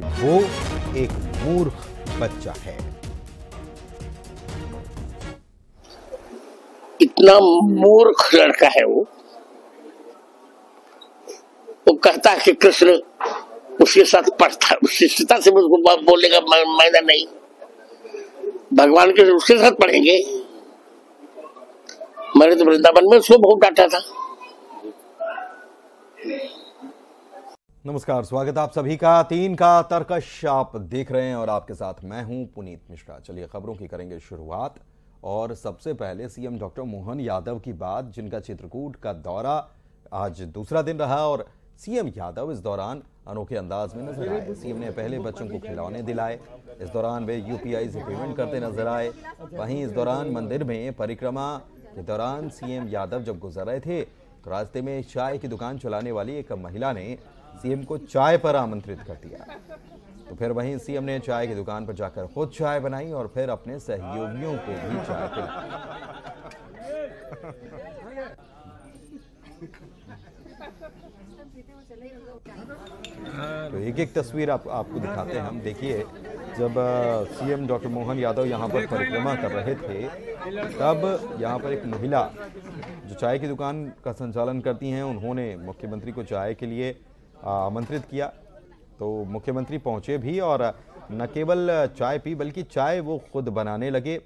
कि वो एक मूर्ख बच्चा है। इतना मूर्ख लड़का है वो। वो कहता है कि कृष्ण उसके साथ पढ़ता सीता से मुझको बा- बोलेगा मैं- मैंने नहीं। भगवान के उसके साथ पढ़ेंगे। मैंने तो वृंदावन में उसको बहुत डांटा था। नमस्कार, स्वागत आप सभी का। तीन का तर्कश आप देख रहे हैं और आपके साथ मैं हूँ पुनीत मिश्रा। चलिए खबरों की करेंगे शुरुआत और सबसे पहले सीएम डॉक्टर मोहन यादव की बात, जिनका चित्रकूट का दौरा आज दूसरा दिन रहा और सीएम यादव इस दौरान अनोखे अंदाज में नज़र आए। सीएम ने पहले बच्चों को खिलौने दिलाए, इस दौरान वे यूपीआई से पेमेंट करते नज़र आए। वहीं इस दौरान मंदिर में परिक्रमा के दौरान सीएम यादव जब गुजर रहे थे तो रास्ते में चाय की दुकान चलाने वाली एक महिला ने सीएम को चाय पर आमंत्रित कर दिया। तो फिर वहीं सीएम ने चाय की दुकान पर जाकर खुद चाय बनाई और फिर अपने सहयोगियों को भी चाय पिलाई तो एक एक तस्वीर आप, आपको दिखाते हैं। हम देखिए जब सीएम डॉक्टर मोहन यादव यहाँ पर परिक्रमा कर रहे थे तब यहाँ पर एक महिला जो चाय की दुकान का संचालन करती हैं उन्होंने मुख्यमंत्री को चाय के लिए आमंत्रित किया। तो मुख्यमंत्री पहुँचे भी और न केवल चाय पी, बल्कि चाय वो खुद बनाने लगे।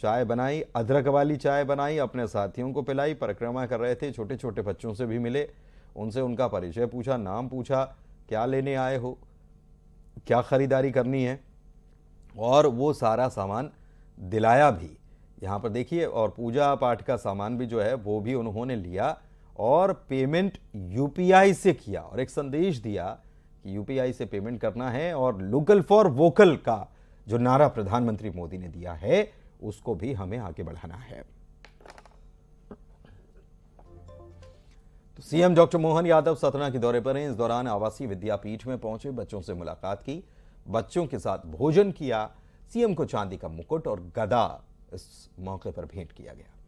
चाय बनाई, अदरक वाली चाय बनाई, अपने साथियों को पिलाई, परिक्रमा कर रहे थे छोटे छोटे बच्चों से भी मिले। उनसे उनका परिचय पूछा, नाम पूछा, क्या लेने आए हो? क्या खरीदारी करनी है? और वो सारा सामान दिलाया भी। यहाँ पर देखिए, और पूजा पाठ का सामान भी जो है, वो भी उन्होंने लिया। और पेमेंट यूपीआई से किया और एक संदेश दिया कि यूपीआई से पेमेंट करना है और लोकल फॉर वोकल का जो नारा प्रधानमंत्री मोदी ने दिया है, उसको भी हमें आगे बढ़ाना है। तो सीएम डॉक्टर मोहन यादव सतना के दौरे पर हैं। इस दौरान आवासीय विद्यापीठ में पहुँचे, बच्चों से मुलाकात की, बच्चों के साथ भोजन किया, सीएम को चांदी का मुकुट और गदा इस मौके पर भेंट किया गया।